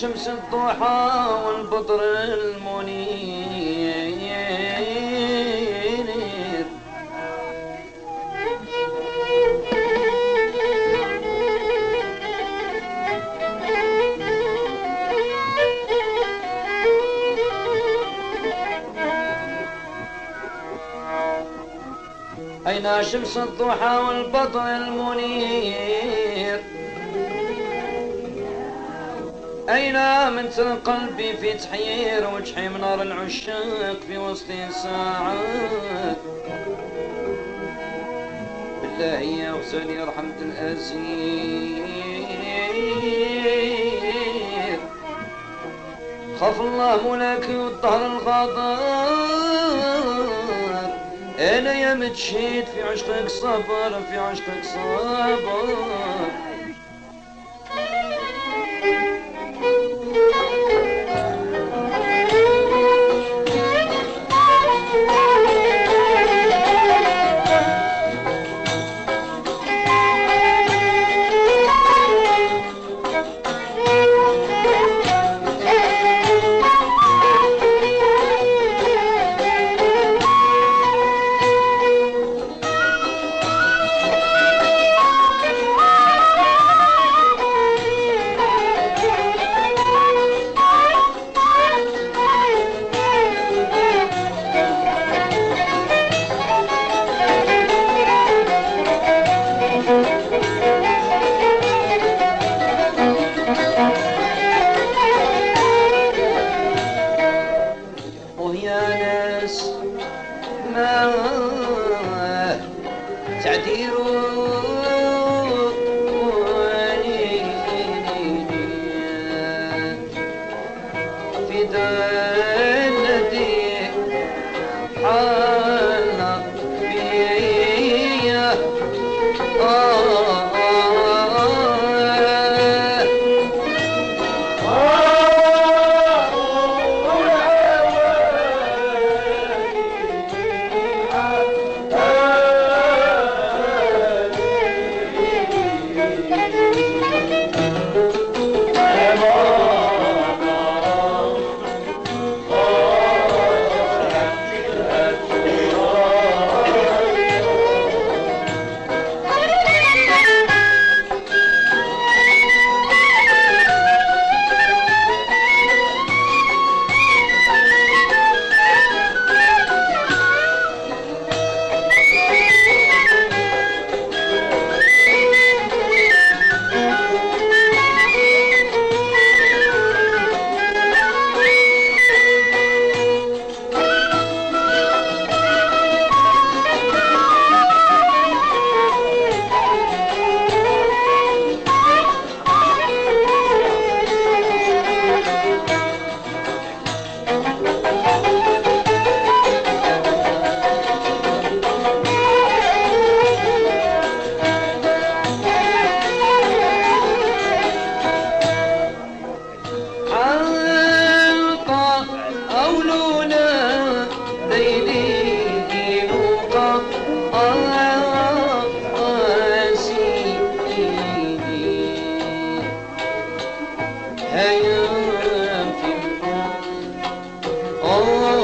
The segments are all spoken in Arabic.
شمس الضحى والبطر المنير. أين شمس الضحى والبطر المنير؟ أين من قلبي في تحيير وجحيم نار العشاق في وسط ساعات؟ بالله يا غسالي رحمة الأسير خاف الله ملاكي والظهر الغدار أنا يا متشيد في عشقك صبر في عشقك صبر. ربي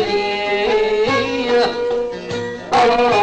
你呀。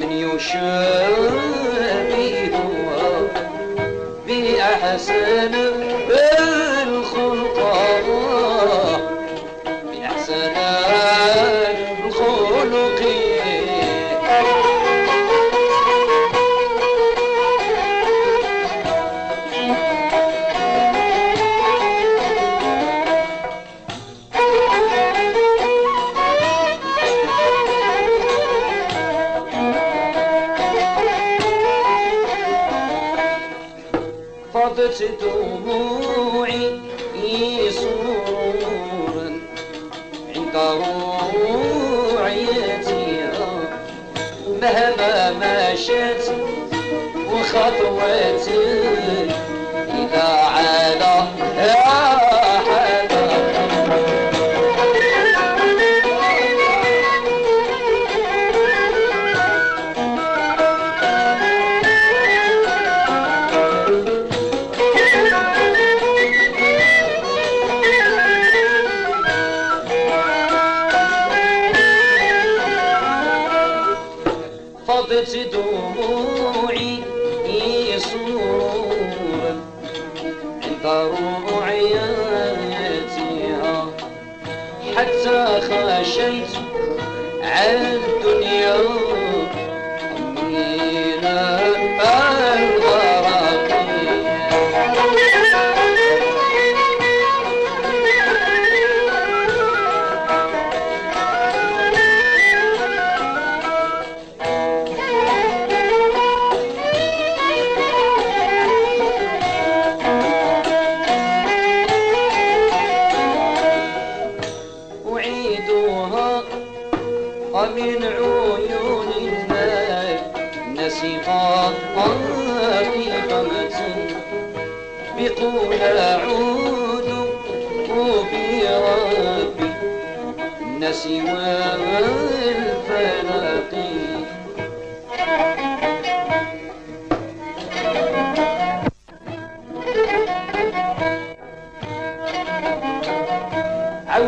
من يشابهها بأحسن بقول أعود بربي نسي والفلاقي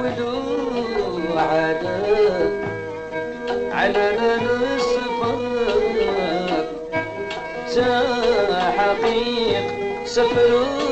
عودوا عادات على الصفات حقيق سفروا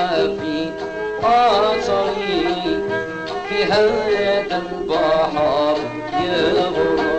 ربي قاصري في هواء البحر يغرق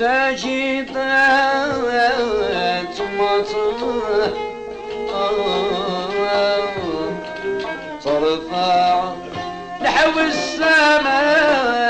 ساجدات مطر ترفع. نحو السماء.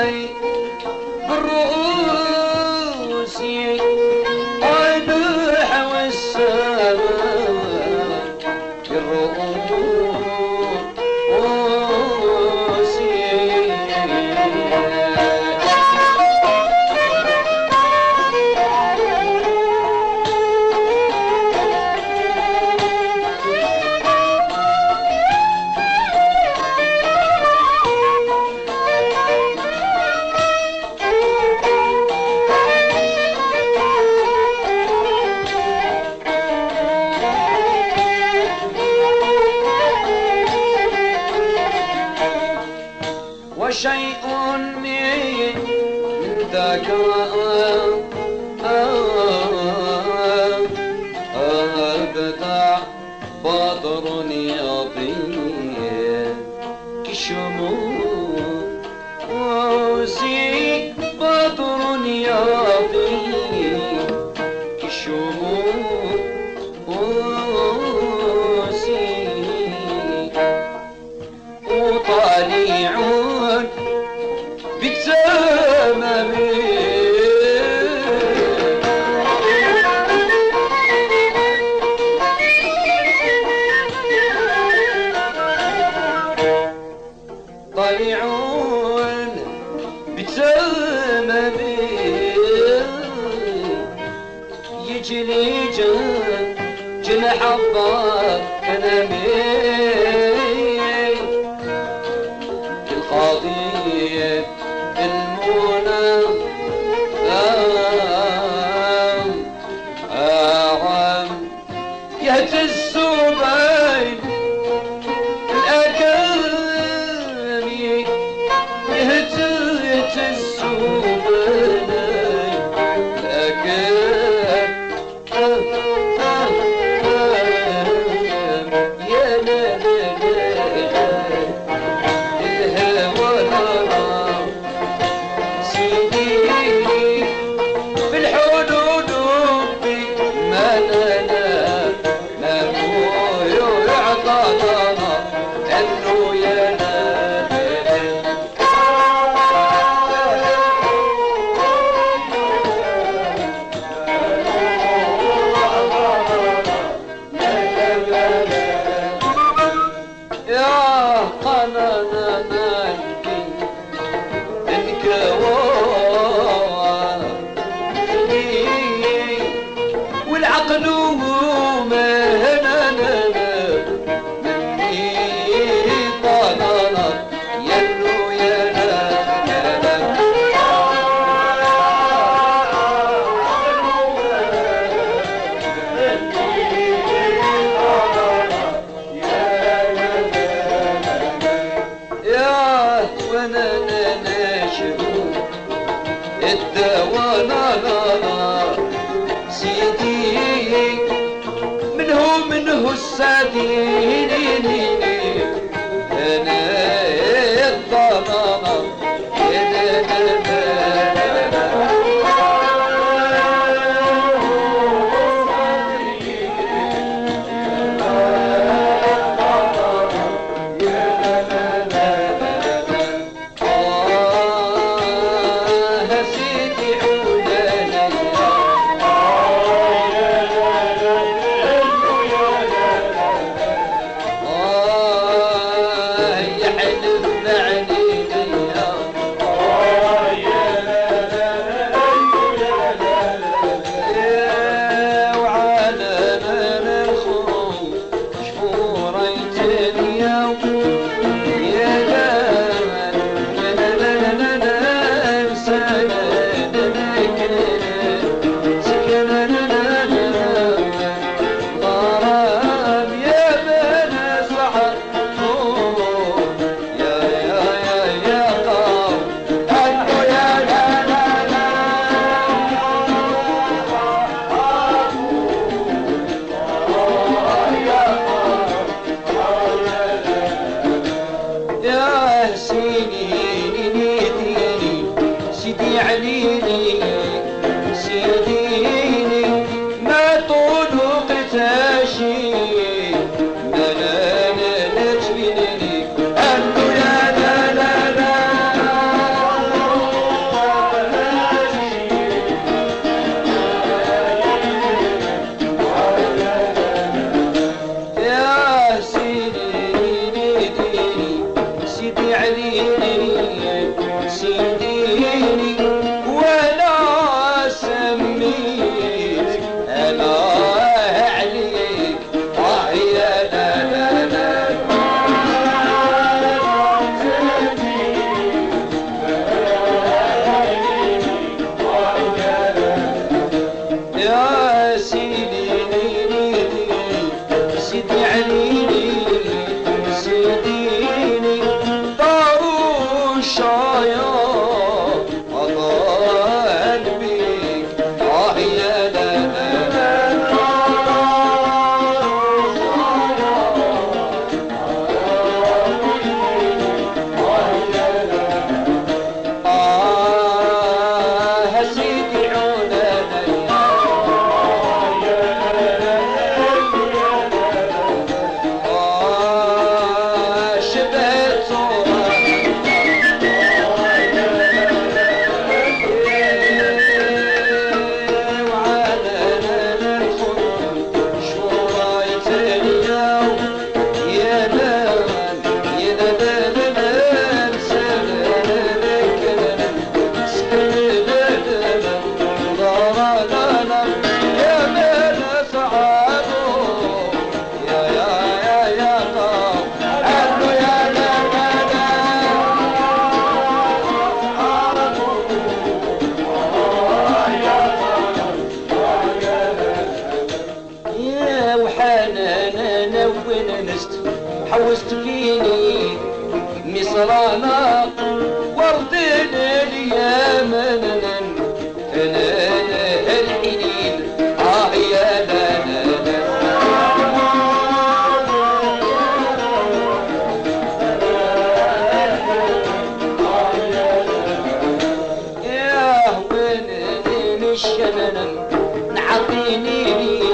الشبنك نعطيني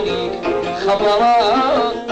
ليك خبرات.